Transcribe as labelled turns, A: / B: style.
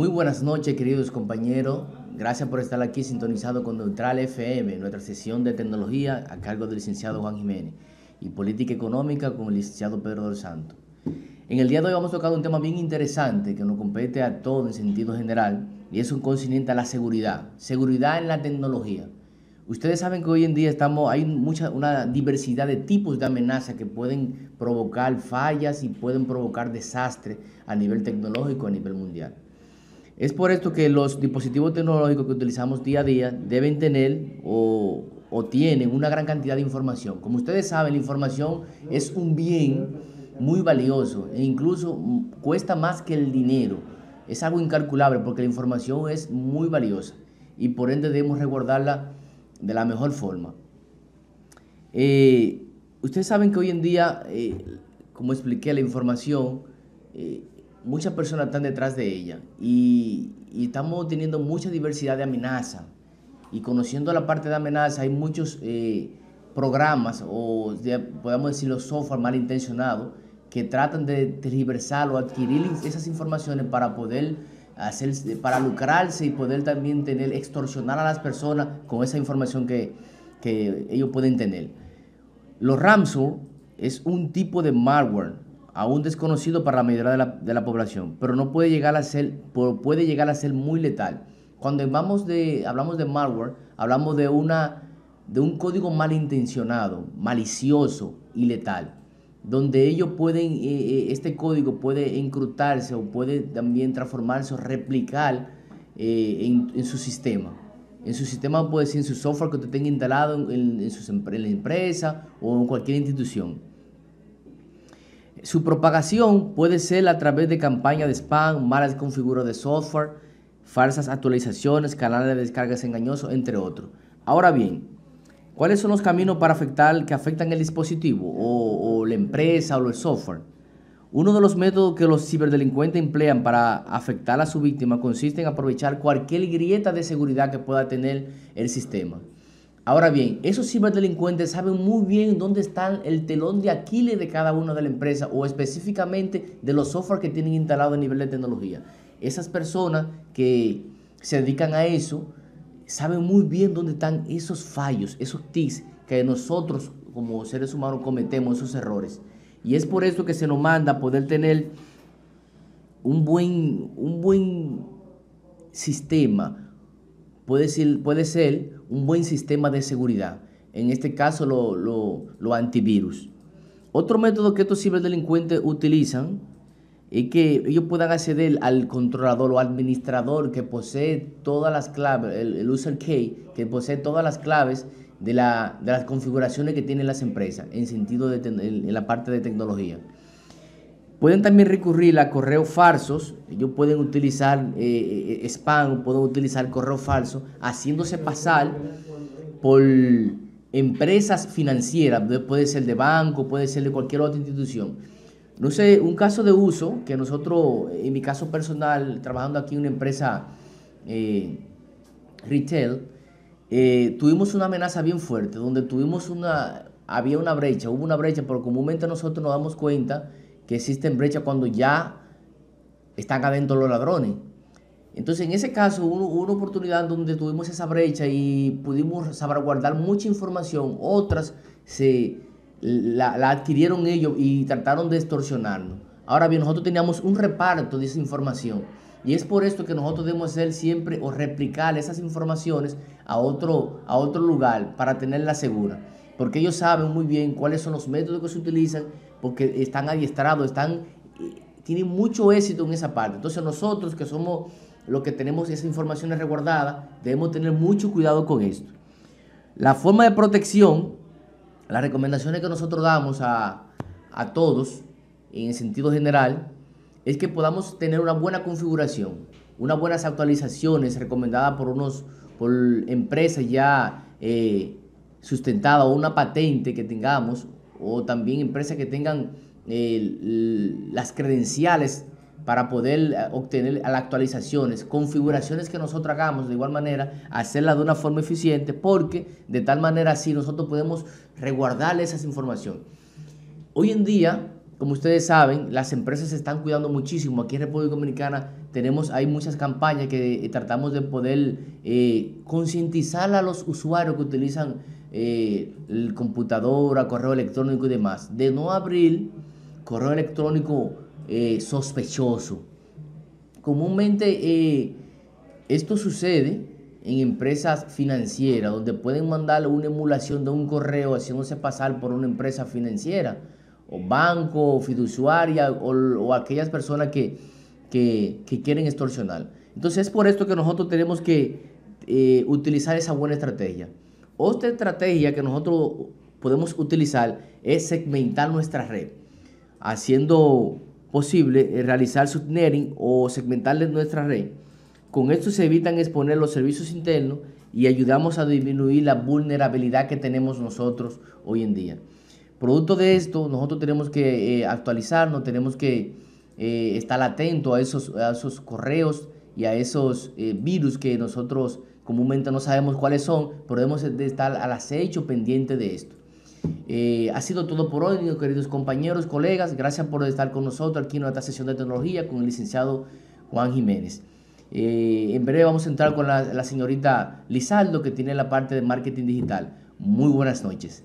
A: Muy buenas noches, queridos compañeros. Gracias por estar aquí sintonizado con Neutral FM, nuestra sesión de tecnología a cargo del licenciado Juan Jiménez y política económica con el licenciado Pedro del Santo. En el día de hoy vamos a tocar un tema bien interesante que nos compete a todos en sentido general y es un consciente a la seguridad, seguridad en la tecnología. Ustedes saben que hoy en día estamos, hay mucha, una diversidad de tipos de amenazas que pueden provocar fallas y pueden provocar desastres a nivel tecnológico, a nivel mundial. Es por esto que los dispositivos tecnológicos que utilizamos día a día deben tener o, tienen una gran cantidad de información. Como ustedes saben, la información es un bien muy valioso e incluso cuesta más que el dinero. Es algo incalculable porque la información es muy valiosa y por ende debemos resguardarla de la mejor forma. Eh, ustedes saben que hoy en día, eh, como expliqué, la información eh, muchas personas están detrás de ella y, estamos teniendo mucha diversidad de amenazas. Y conociendo la parte de amenaza, hay muchos eh, programas o podemos decir los software malintencionados que tratan de tergiversar o adquirir esas informaciones para poder hacer, para lucrarse y poder también tener, extorsionar a las personas con esa información que, que ellos pueden tener. Los ransomware es un tipo de malware aún desconocido para la mayoría de la, población, pero no puede llegar a ser, puede llegar a ser muy letal. Cuando hablamos de, hablamos de malware, hablamos de, una, de un código malintencionado, malicioso y letal, donde ellos pueden, eh, eh, este código puede encrutarse o puede también transformarse o replicar eh, en, su sistema. En su sistema puede ser en su software que usted tenga instalado en, en la empresa o en cualquier institución. Su propagación puede ser a través de campañas de spam, malas configuras de software, falsas actualizaciones, canales de descargas engañosos, entre otros. Ahora bien, ¿cuáles son los caminos para afectar, que afectan el dispositivo o, la empresa o el software? Uno de los métodos que los ciberdelincuentes emplean para afectar a su víctima consiste en aprovechar cualquier grieta de seguridad que pueda tener el sistema. Ahora bien, esos ciberdelincuentes saben muy bien dónde está el telón de Aquiles de cada una de la empresa o específicamente de los software que tienen instalado a nivel de tecnología. Esas personas que se dedican a eso saben muy bien dónde están esos fallos, esos tics que nosotros como seres humanos cometemos esos errores. Y es por eso que se nos manda poder tener un buen, un buen sistema puede ser, puede ser un buen sistema de seguridad. En este caso, los lo, antivirus. Otro método que estos ciberdelincuentes utilizan es que ellos puedan acceder al controlador o administrador que posee todas las claves, el, user key, que posee todas las claves de, la, de las configuraciones que tienen las empresas en sentido de en la parte de tecnología. Pueden también recurrir a correos falsos. Ellos pueden utilizar eh, eh, spam, pueden utilizar correo falso, haciéndose pasar por empresas financieras. Puede ser de banco, puede ser de cualquier otra institución. No sé, un caso de uso que nosotros, en mi caso personal, trabajando aquí en una empresa eh, retail, tuvimos una amenaza bien fuerte, donde tuvimos una, había una brecha, hubo una brecha, pero comúnmente nosotros nos damos cuenta que existen brechas cuando ya están adentro los ladrones. Entonces, en ese caso, hubo, una oportunidad donde tuvimos esa brecha y pudimos salvaguardar mucha información. Otras se la, adquirieron ellos y trataron de extorsionarnos. Ahora bien, nosotros teníamos un reparto de esa información. Y es por esto que nosotros debemos hacer siempre o replicar esas informaciones a otro, a otro lugar para tenerla segura. Porque ellos saben muy bien cuáles son los métodos que se utilizan porque están adiestrados, están, eh, tienen mucho éxito en esa parte. Entonces nosotros que somos los que tenemos esa información resguardada, debemos tener mucho cuidado con esto. La forma de protección, las recomendaciones que nosotros damos a, a todos, en sentido general, es que podamos tener una buena configuración, unas buenas actualizaciones recomendadas por por empresas ya eh, sustentadas o una patente que tengamos o también empresas que tengan eh, las credenciales para poder eh, obtener las actualizaciones, configuraciones que nosotros hagamos de igual manera, hacerla de una forma eficiente, porque de tal manera así nosotros podemos resguardar esas informaciones. Hoy en día, como ustedes saben, las empresas se están cuidando muchísimo. Aquí en República Dominicana tenemos, hay muchas campañas que tratamos de poder concientizar a los usuarios que utilizan el computadora, correo electrónico y demás, de no abrir correo electrónico sospechoso. Comúnmente esto sucede en empresas financieras, donde pueden mandar una emulación de un correo haciéndose pasar por una empresa financiera, o banco, o fiduciaria, o, aquellas personas que, quieren extorsionar. Entonces es por esto que nosotros tenemos que eh, utilizar esa buena estrategia. Otra estrategia que nosotros podemos utilizar es segmentar nuestra red, haciendo posible realizar subnetting o segmentarle nuestra red con esto se evitan exponer los servicios internos y ayudamos a disminuir la vulnerabilidad que tenemos nosotros hoy en día. Producto de esto, nosotros tenemos que eh, actualizarnos, tenemos que eh, estar atentos a esos, esos correos y a esos eh, virus que nosotros comúnmente no sabemos cuáles son, pero debemos de estar al acecho pendiente de esto. ha sido todo por hoy, queridos compañeros, colegas. Gracias por estar con nosotros aquí en esta sesión de tecnología con el licenciado Juan Jiménez. Eh, en breve vamos a entrar con la, la señorita Lizaldo, que tiene la parte de marketing digital. Muy buenas noches.